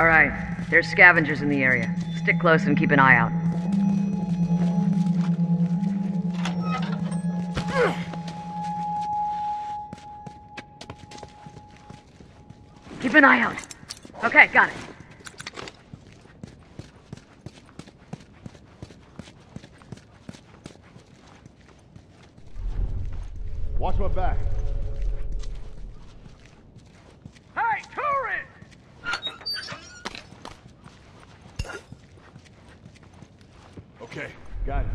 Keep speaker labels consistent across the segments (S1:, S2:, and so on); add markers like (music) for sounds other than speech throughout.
S1: All right, there's scavengers in the area. Stick close and keep an eye out. Keep an eye out. Okay, got it.
S2: Watch my back.
S3: Hey, tourist!
S2: Okay, got it.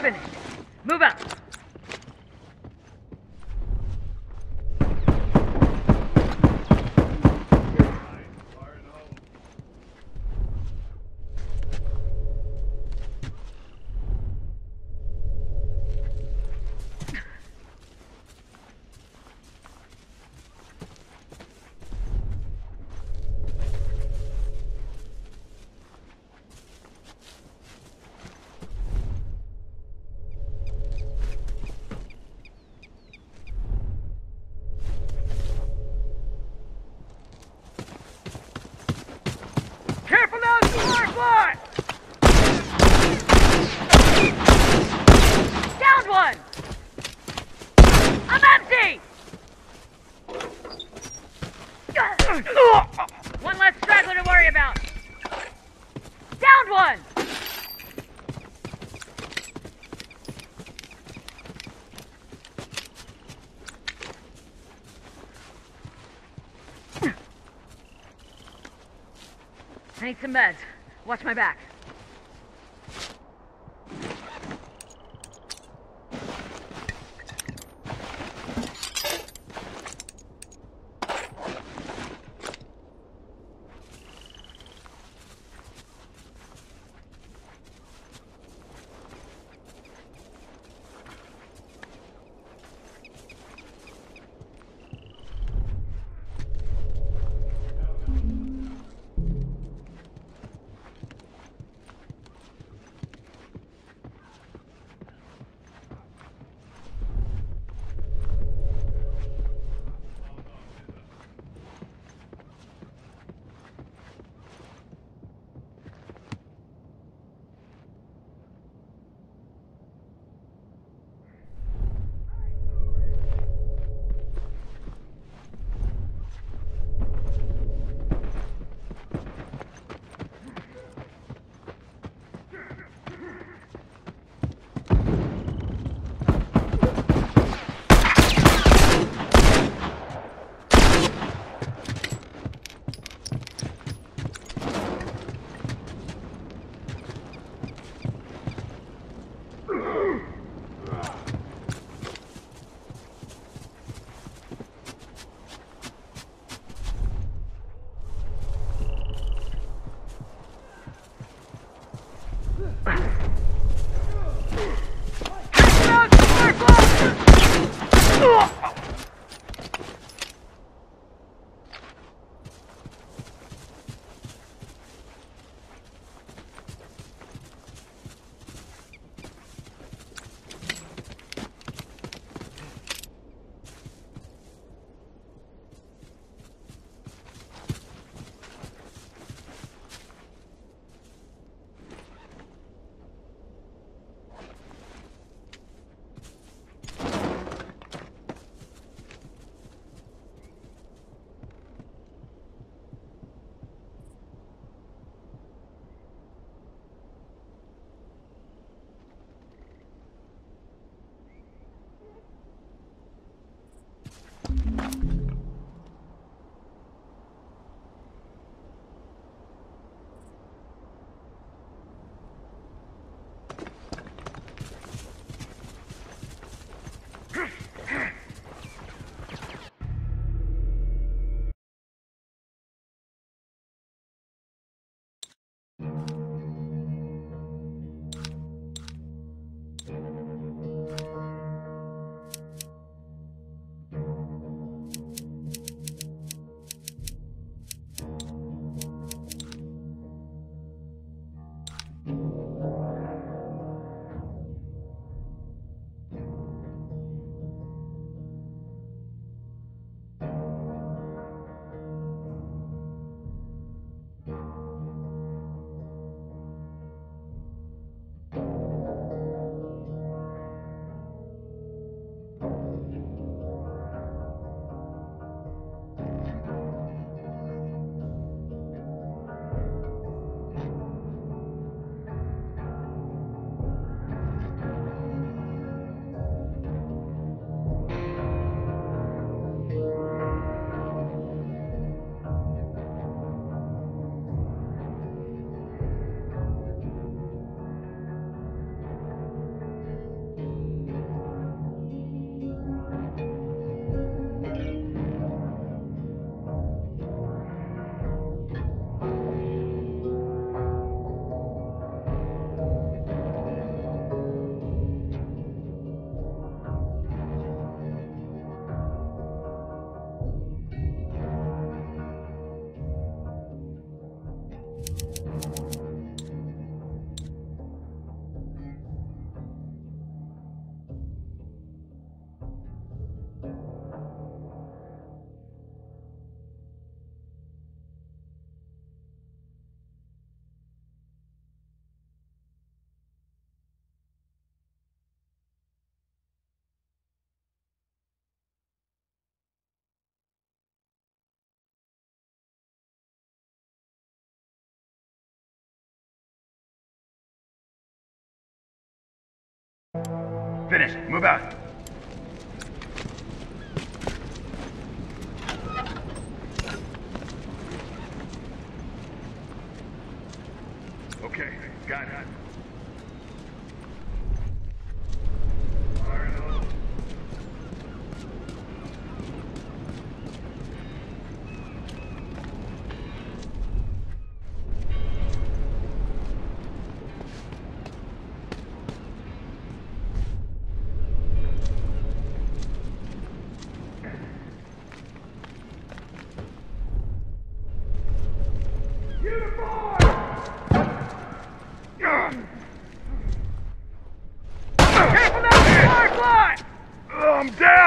S1: Finished. Move out. I need some meds. Watch my back.
S4: Finish. Move out.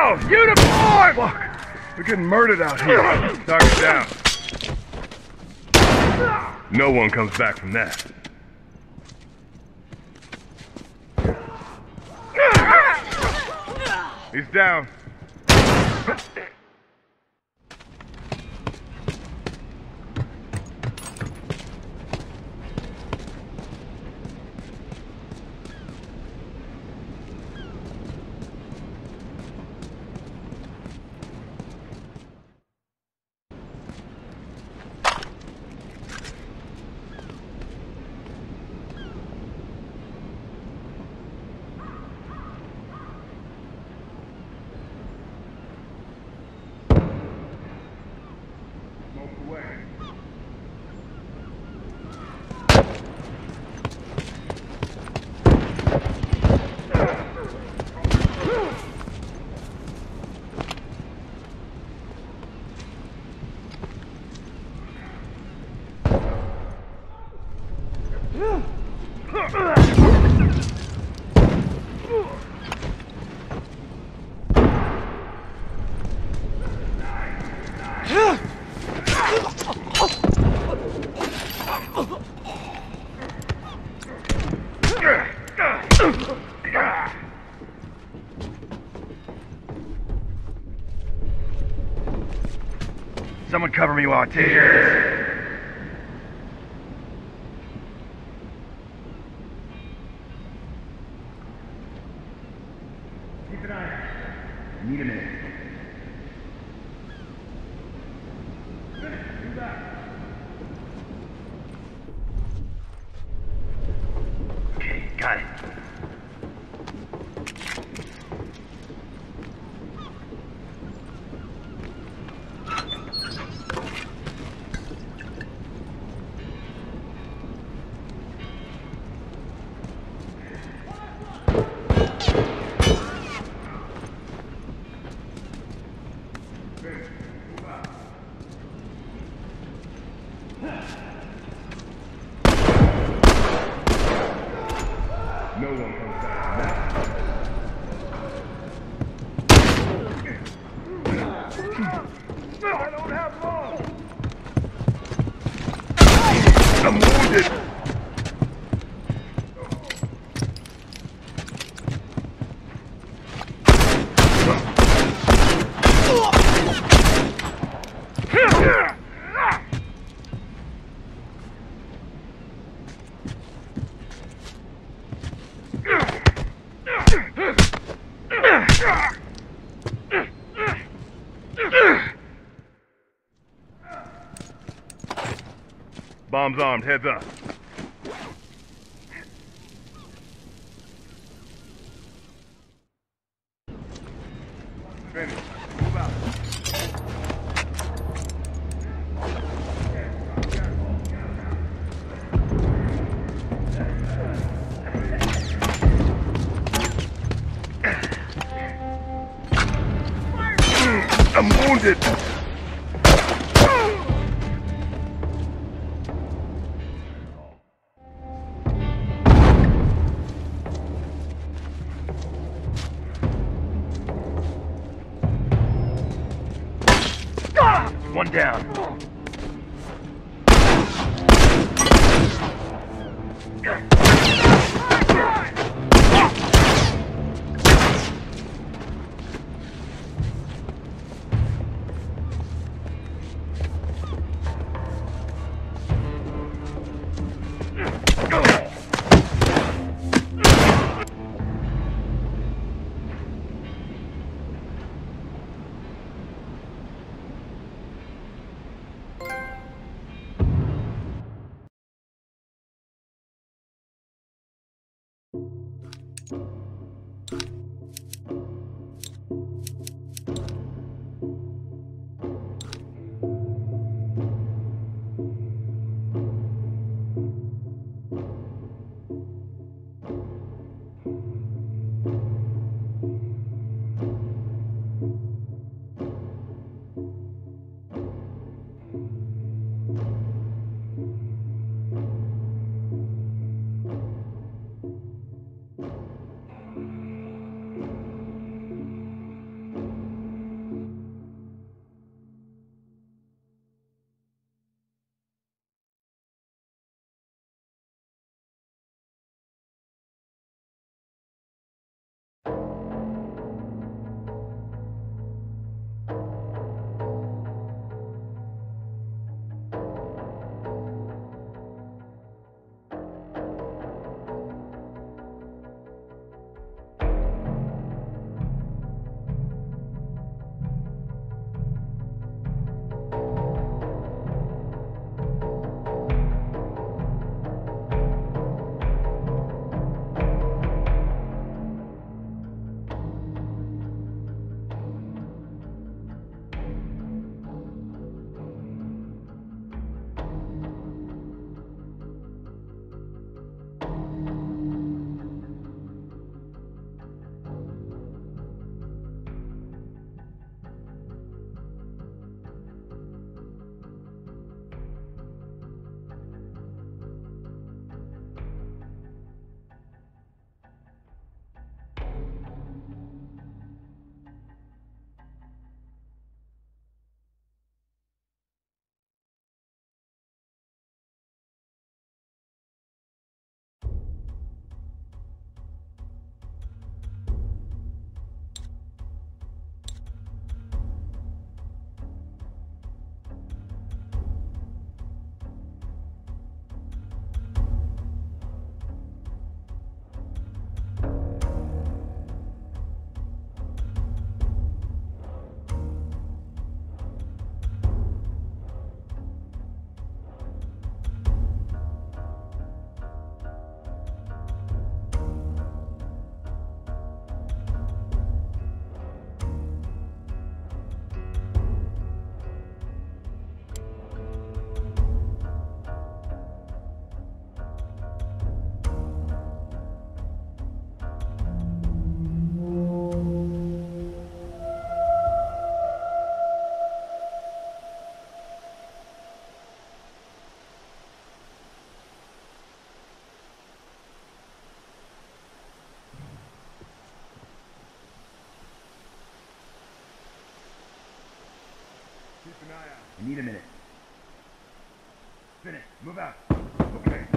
S2: Yo, uniform! Fuck, we're getting murdered out here. Target down. No one comes back from that. He's down. Smoke away. Someone cover me while I take care of this. Keep an eye out. Need a minute. Okay, got it. No one comes back from that. I don't have long. I'm wounded. Bombs armed, heads up. I need a minute. Finish. Move out. Okay,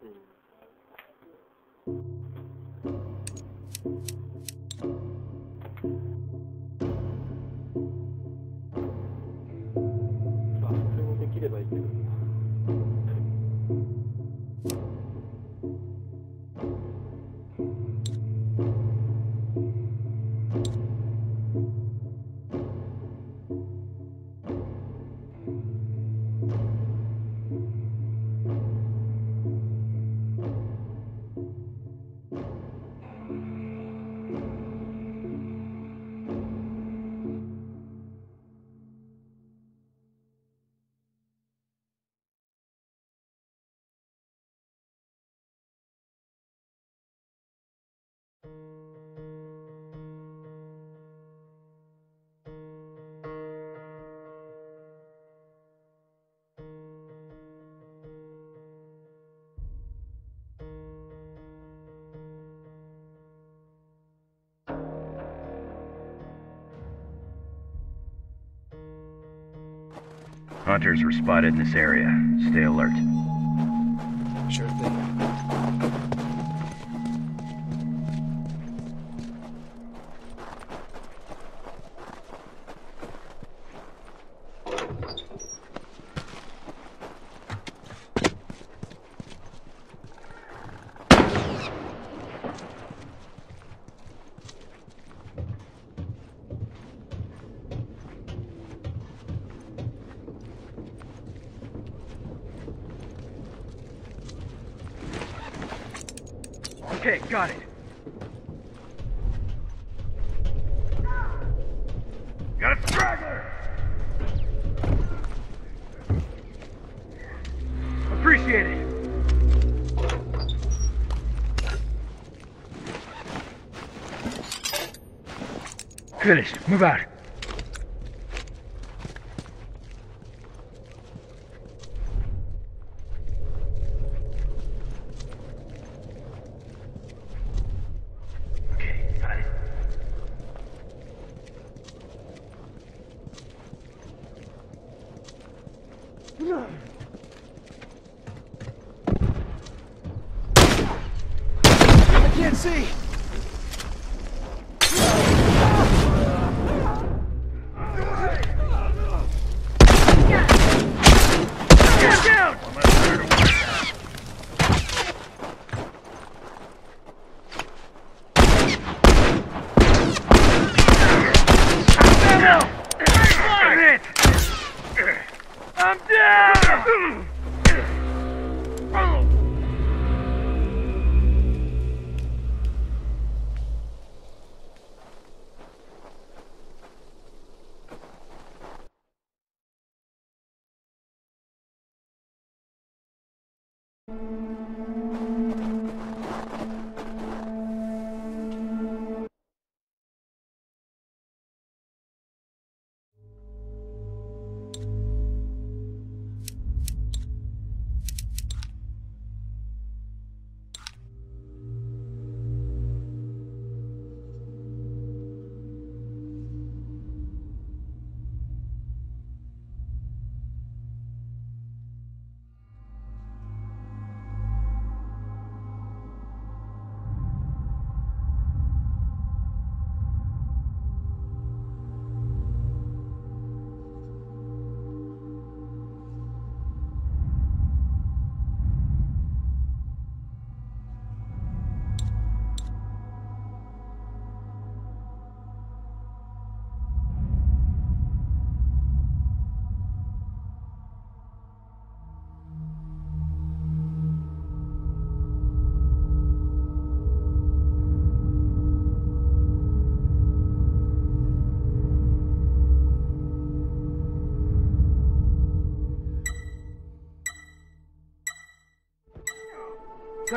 S2: まあ、そ
S5: れもできればいいけど。
S6: Hunters were spotted in this area. Stay alert.
S4: Sure thing.
S1: Finished. Move out.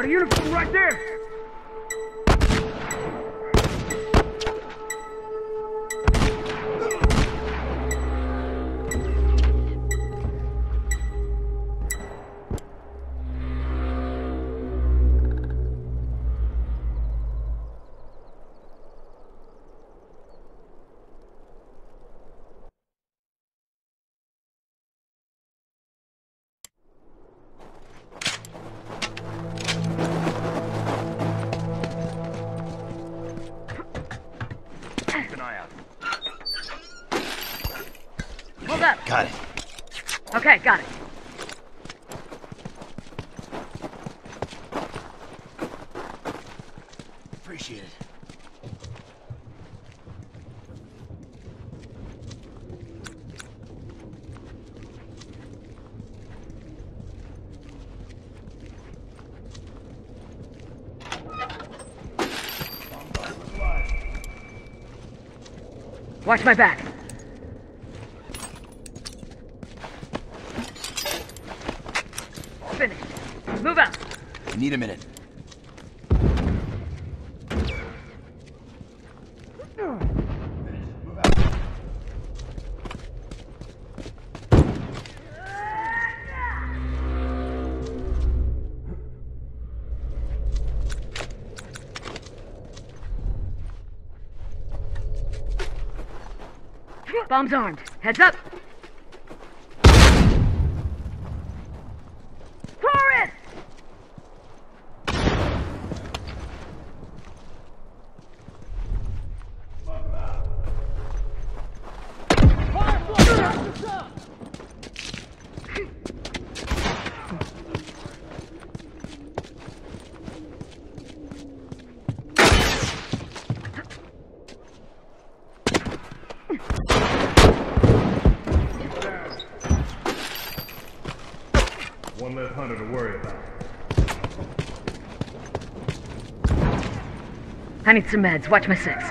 S6: Got
S1: a uniform right there!
S4: Got it.
S7: Okay, got it. Appreciate it.
S1: Watch my back.
S4: Need a minute.
S1: Bombs armed. Heads up. Forest!
S2: One less hunter to worry about.
S1: I need some meds. Watch my six.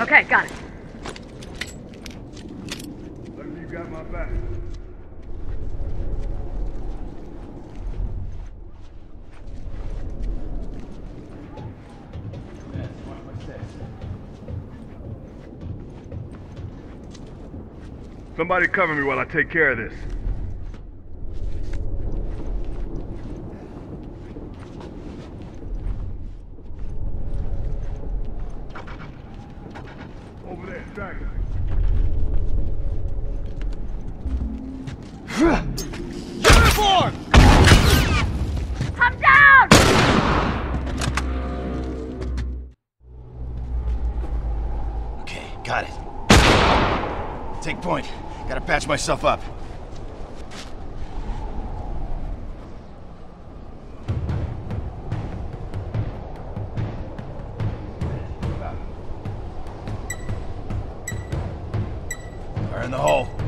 S1: Okay, got it.
S2: You got my back. Somebody cover me while I take care of this.
S4: Myself up. Fire in the hole.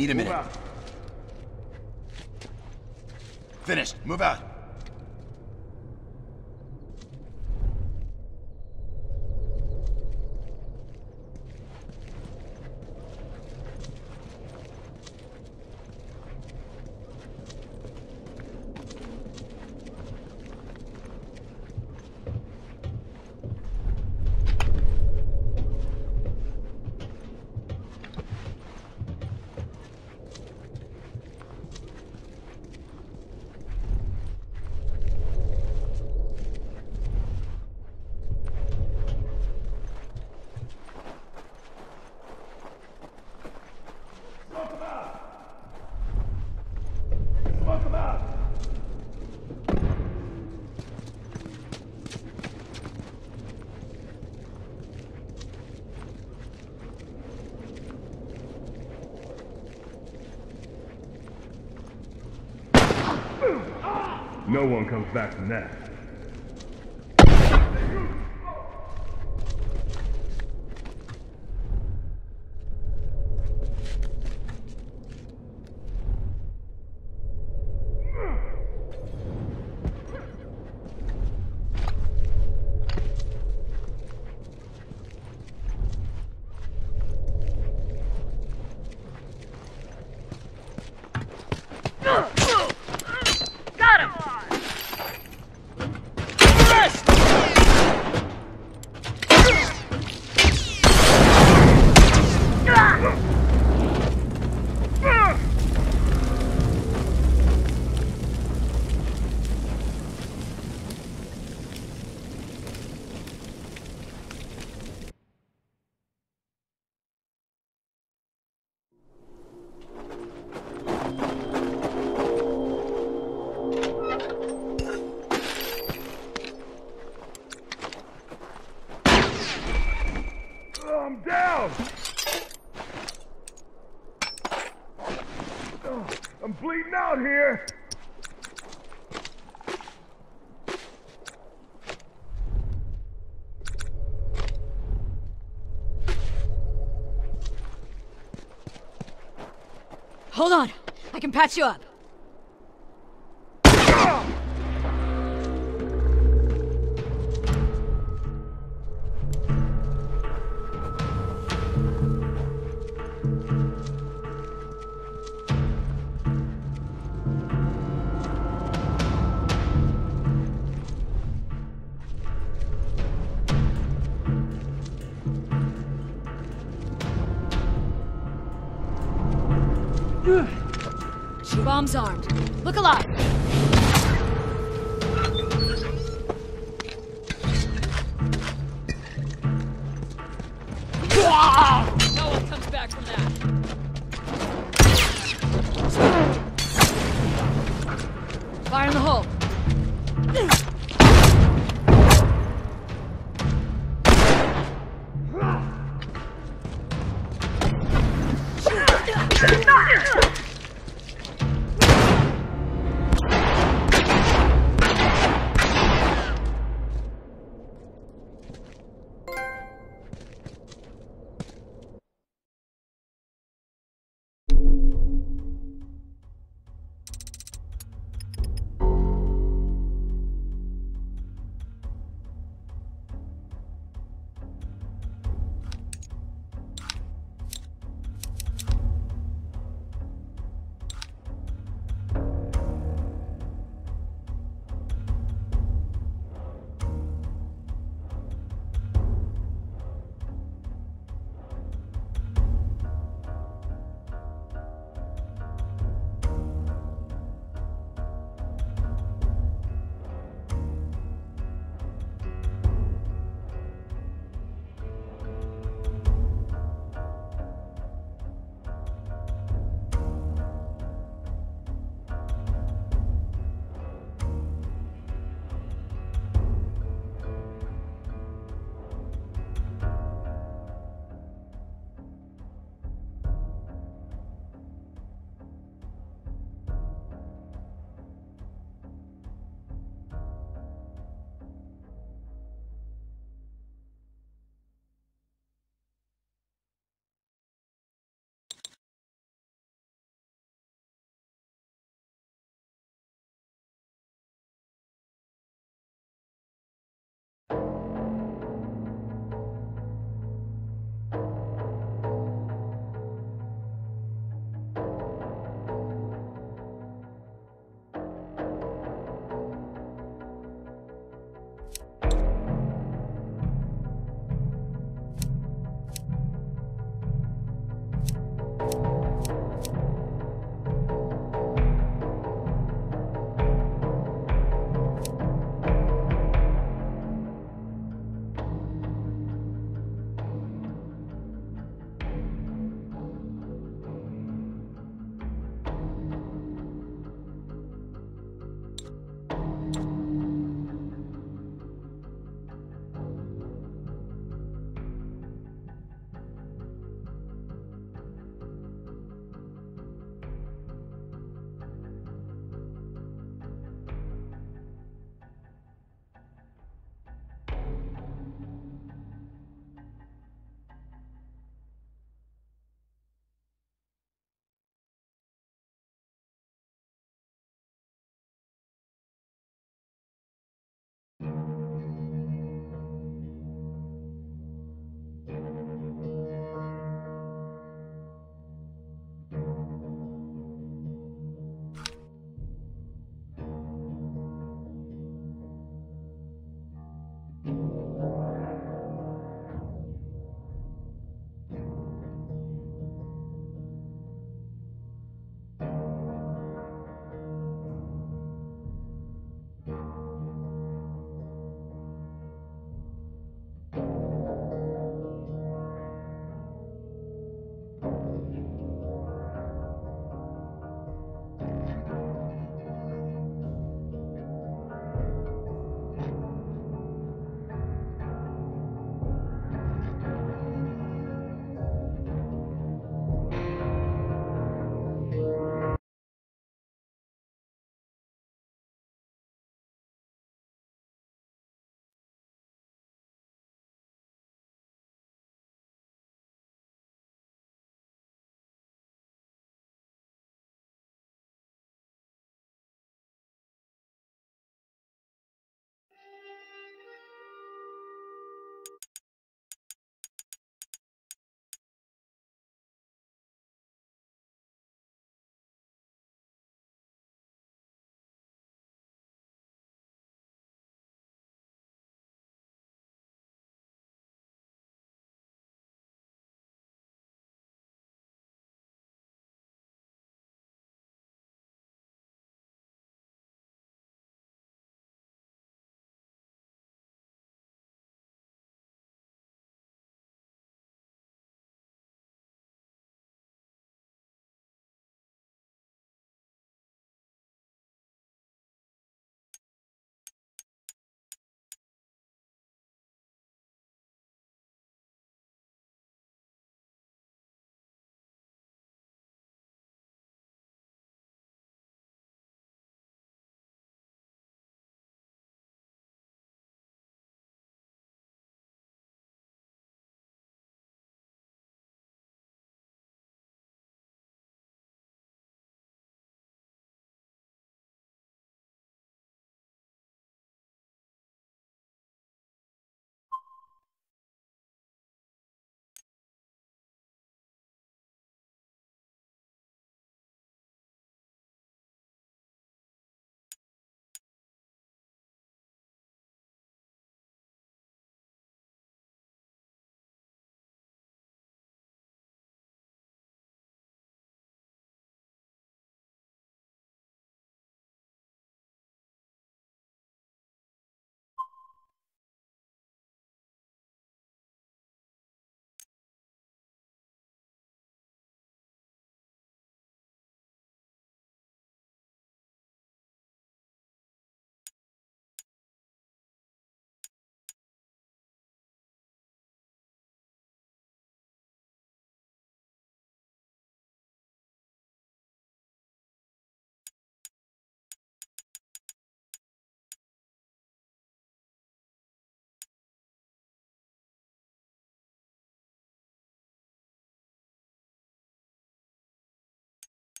S4: Need a
S2: Move
S4: minute.
S2: out.
S4: Finished. Move out.
S2: No one comes back from that.
S1: Hold on. I can patch you up.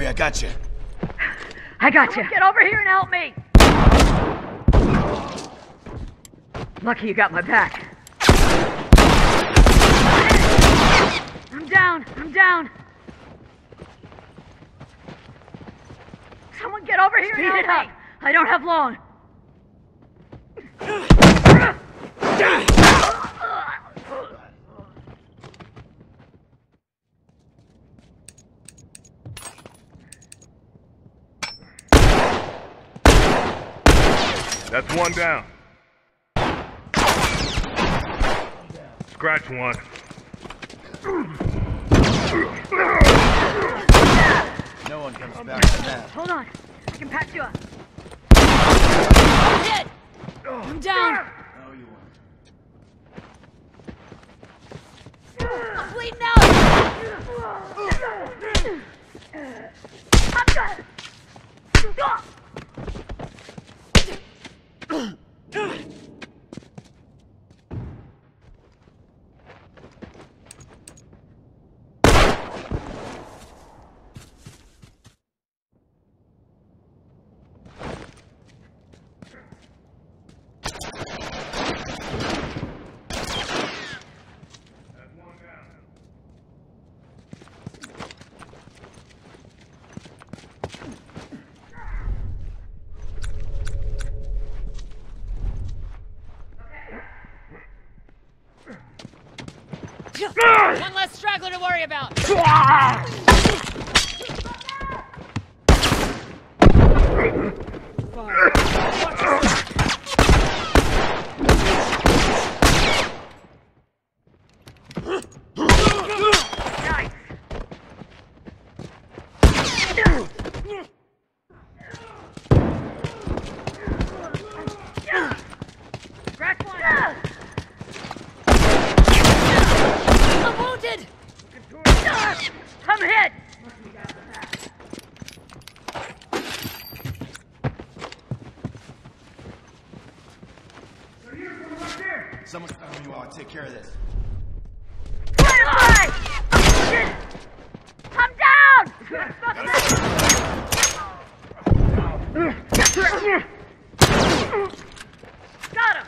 S4: Worry, I got you.
S1: I got you. Get over here and help me. Lucky you got my back. I'm down. I'm down. Someone get over here and help me. I don't have long.
S2: One down. Scratch one.
S4: No one comes back from that.
S1: Hold on. I can patch you up.
S8: I'm hit! I'm down!
S4: No, you weren't.
S8: I'm bleeding out! One less straggler to worry about! (laughs)
S1: Nice. Scratch one.
S8: I'm wounded!
S1: I'm hit.
S4: Someone, oh, you are. Take care of this.
S1: Firefly! Shit. I'm down. Got him.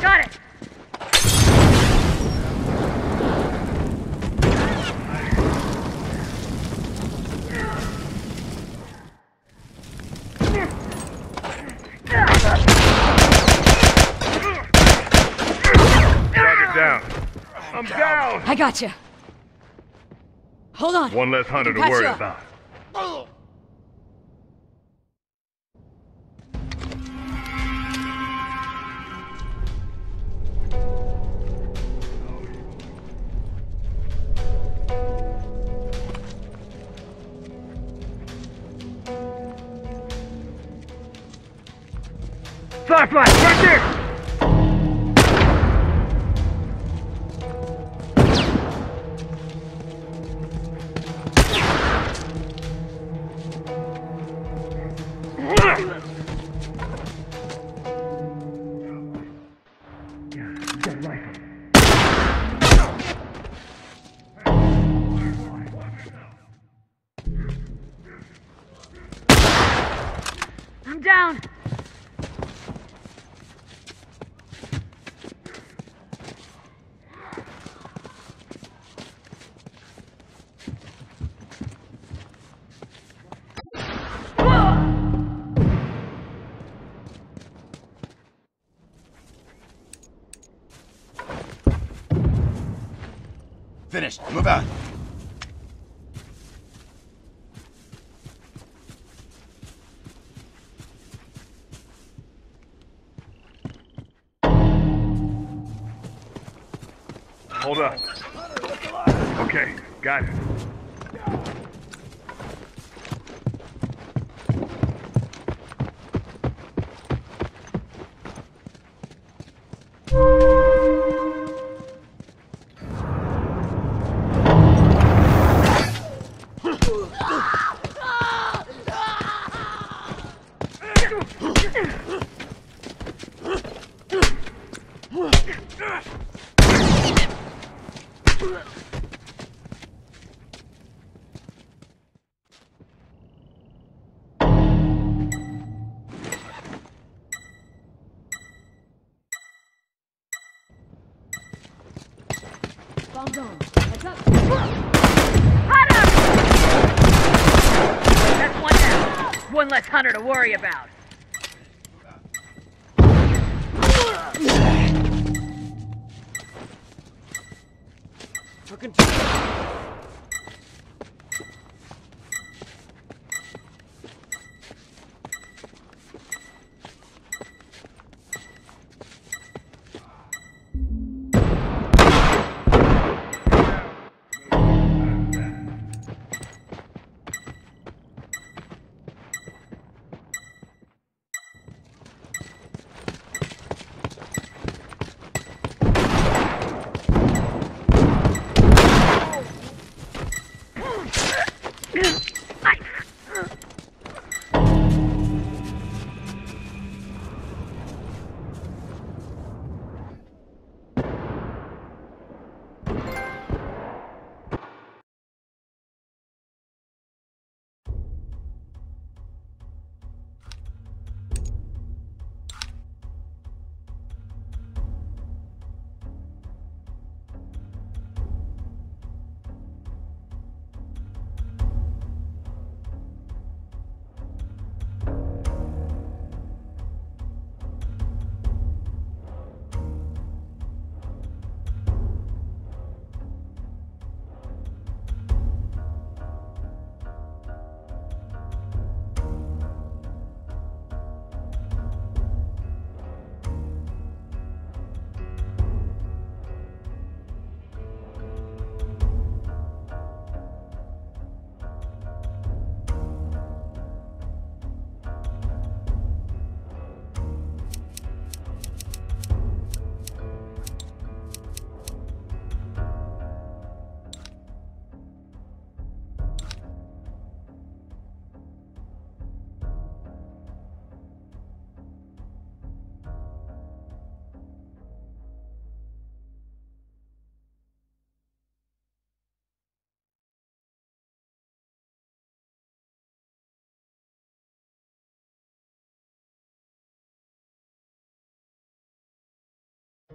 S1: Got it.
S2: Target down. I'm down.
S8: I got you. Hold on.
S2: One less hunter to worry about.
S9: Firefly, right there!
S1: Got it.
S2: Worry about.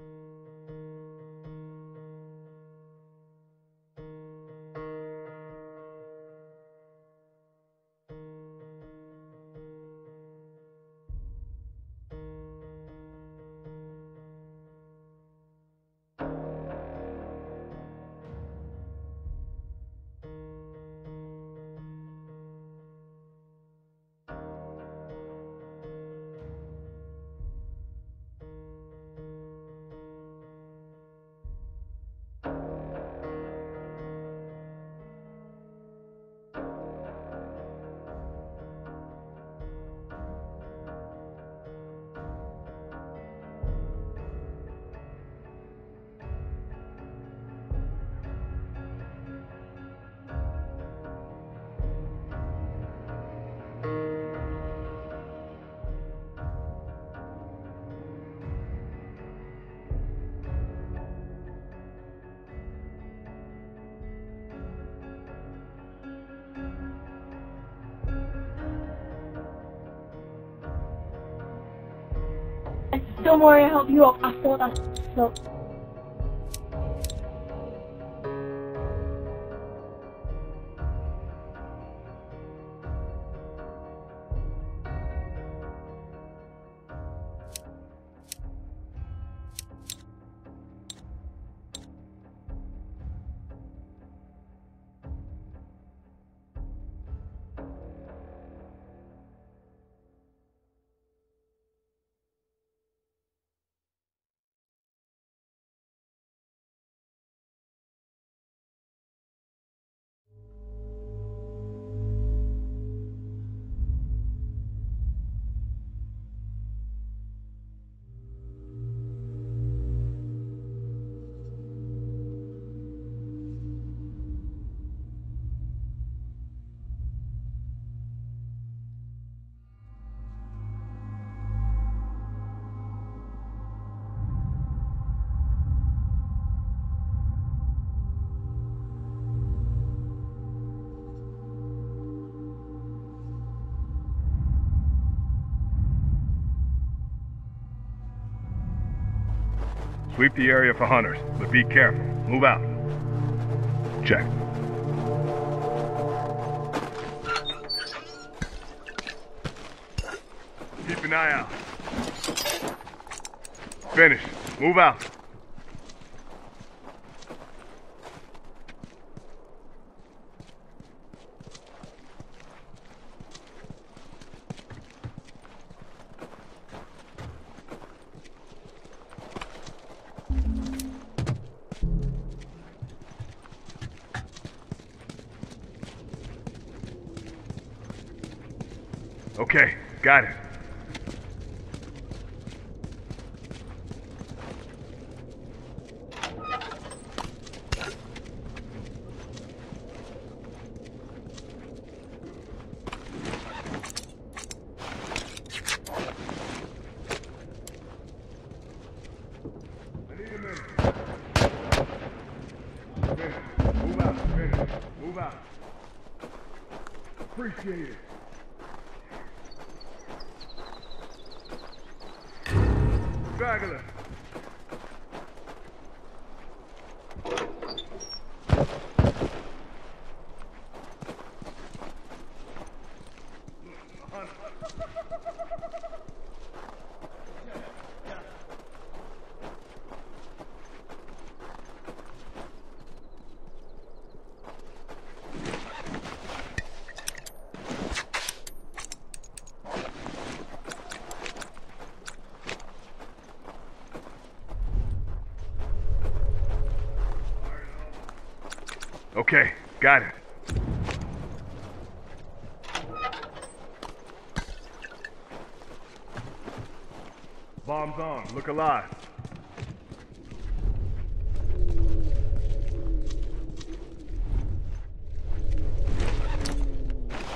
S10: Thank you.
S11: Don't worry, I'll help you up. I thought I so
S2: Sweep the area for hunters, but be careful. Move out. Check. Keep an eye out. Finish. Move out. Okay, got it. I need a minute. Finish. Move out. Finish. Move out. Appreciate it. Straggler. Okay, got it. Bombs on. Look alive.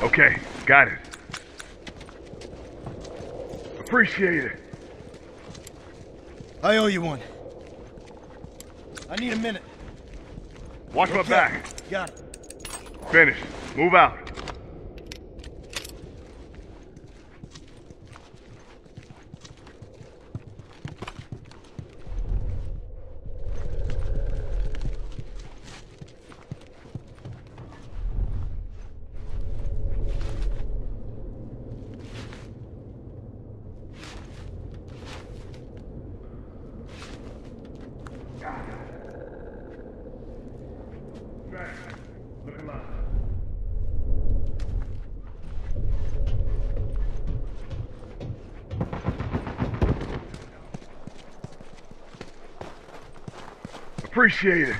S2: Okay, got it. Appreciate it.
S4: I owe you one. I need a minute.
S2: Watch my back.
S4: Got it.
S2: Finished. Move out. Look alive. Appreciate it.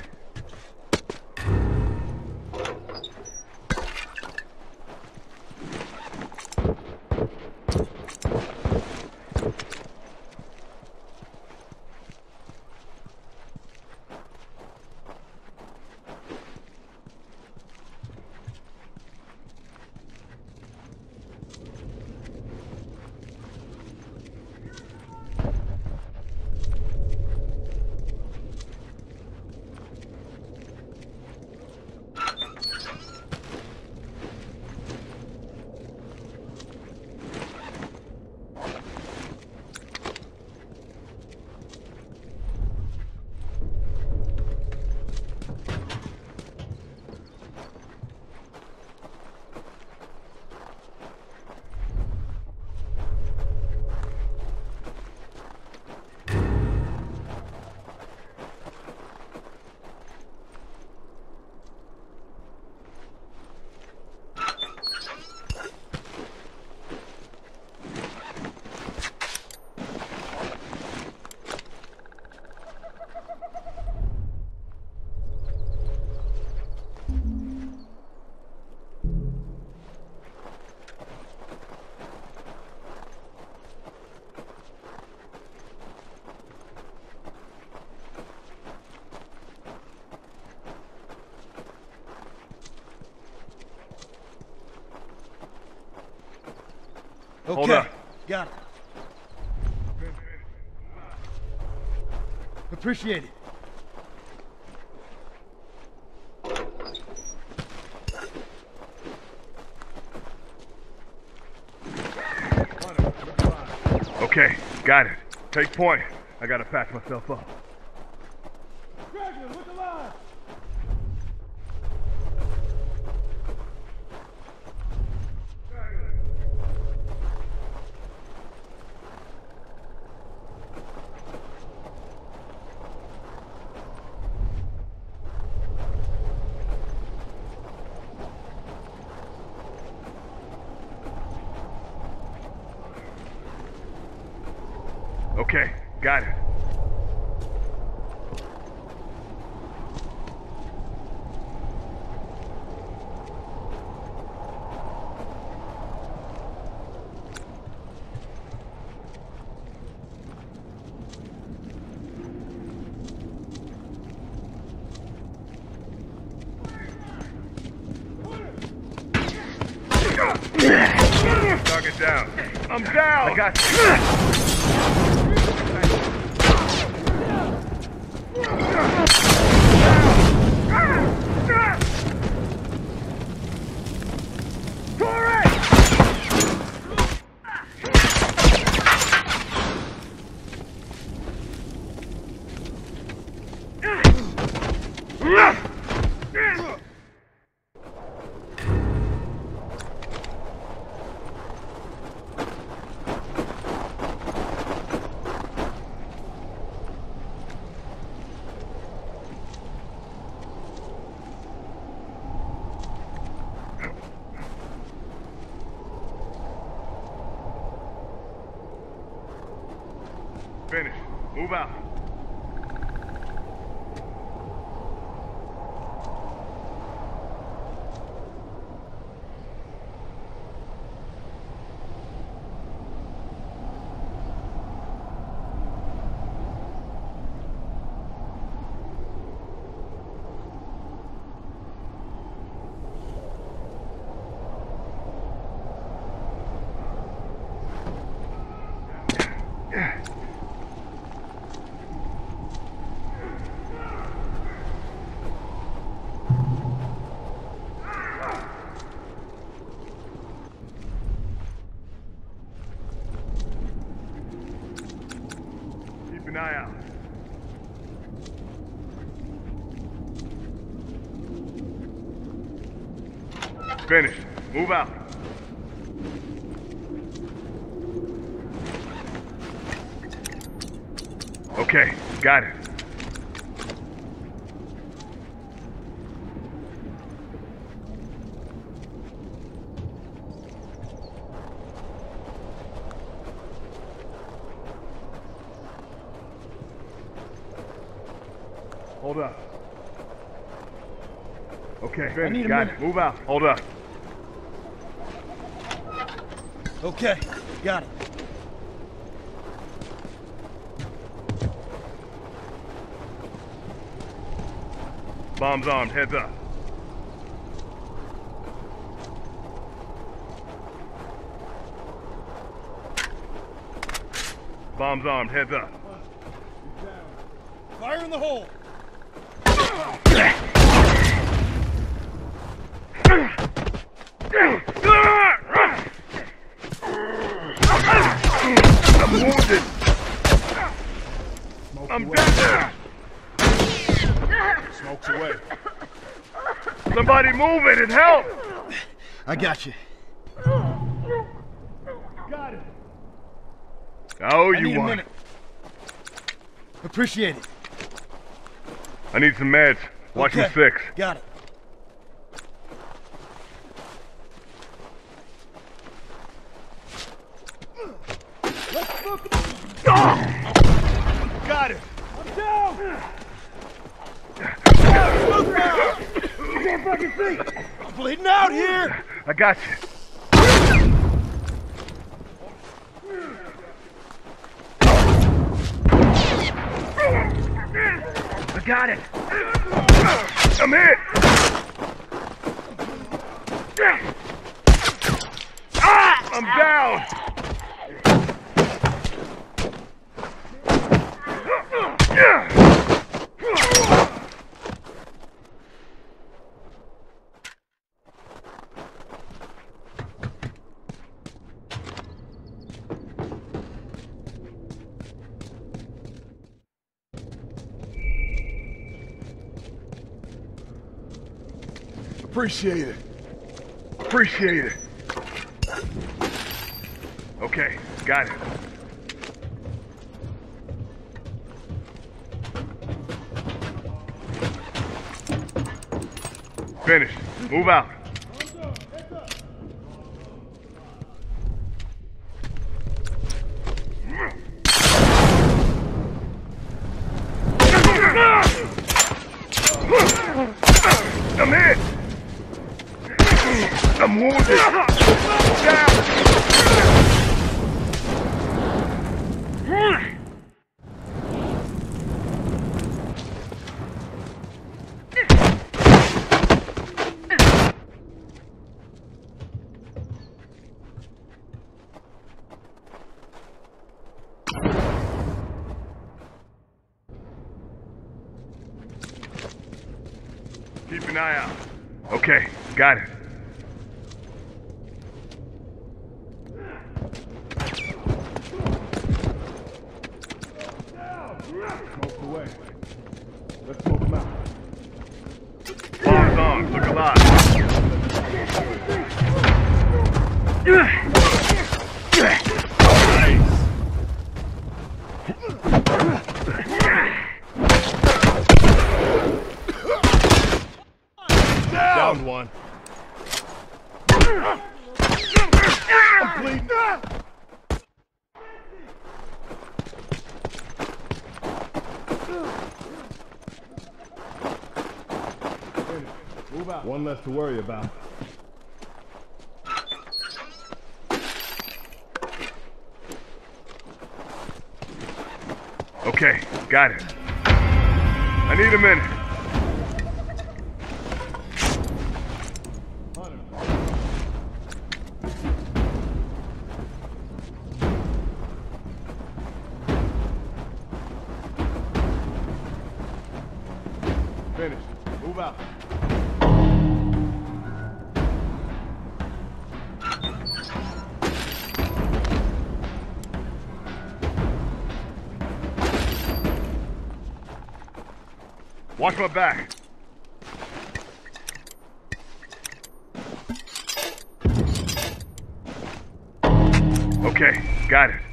S4: Okay.
S2: Hold up.
S4: Got it. Appreciate it.
S2: Okay, got it. Take point. I gotta pack myself up. Okay, got it. Got it. Hold up. Okay,
S4: need
S2: got it. Move out. Hold up.
S4: Okay, got it.
S2: Bombs armed. Heads up. Bombs armed. Heads up.
S4: Fire in the hole.
S2: Somebody move it and help.
S4: I got you.
S2: I owe
S4: I
S2: you
S4: need a
S2: one.
S4: minute. Appreciate it.
S2: I need some meds. Watch
S4: okay.
S2: me six.
S4: Got it.
S2: Got it.
S4: I'm bleeding out here.
S2: I got you. I got it. I'm hit. Ah, I'm down. Appreciate it. Appreciate it. Okay, got it. Finished. Move out. I'm hit! I'm wounded! Down! Keep an eye out. Okay, got it. Smoke away. Let's smoke them out. Bombs on, look alive. Nice. Down one. I'm bleeding. Move out. One less to worry about. Okay, got it. I need a minute. Watch my back. Okay, got it.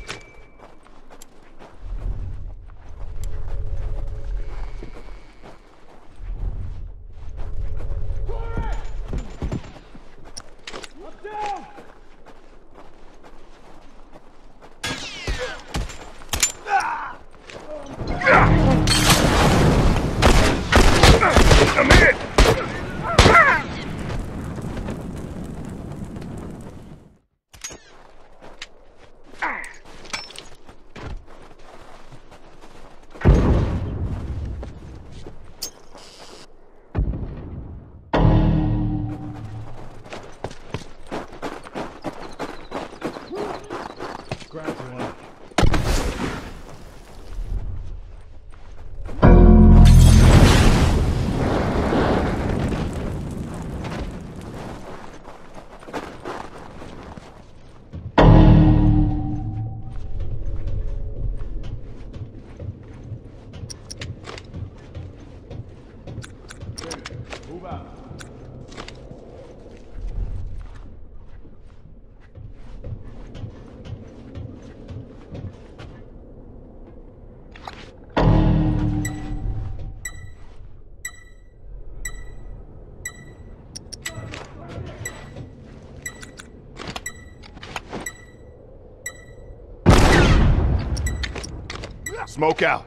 S12: Smoke out.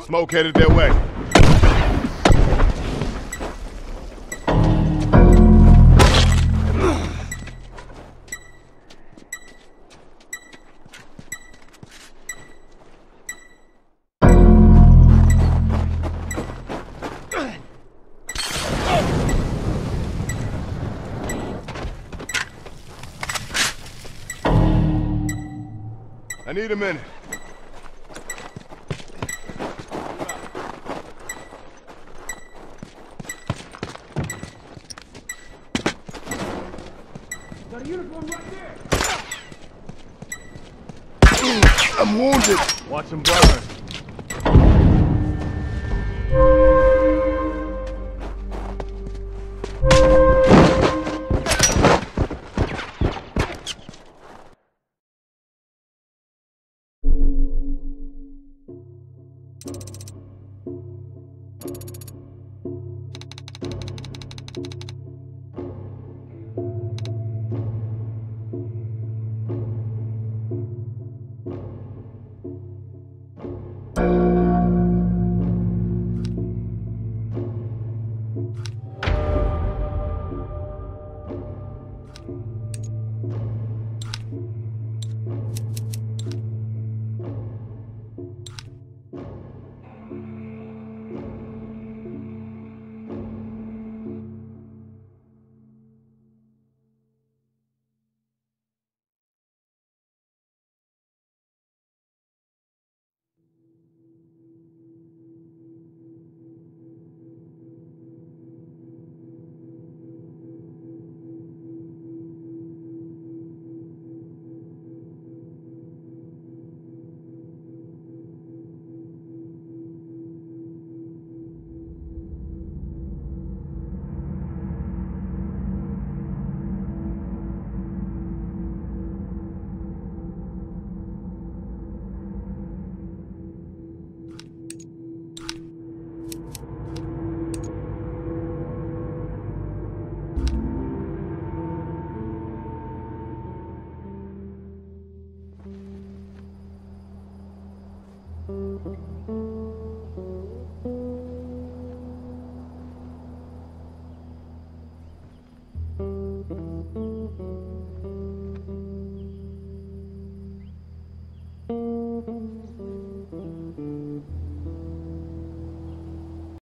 S12: Smoke headed their way. I need a minute.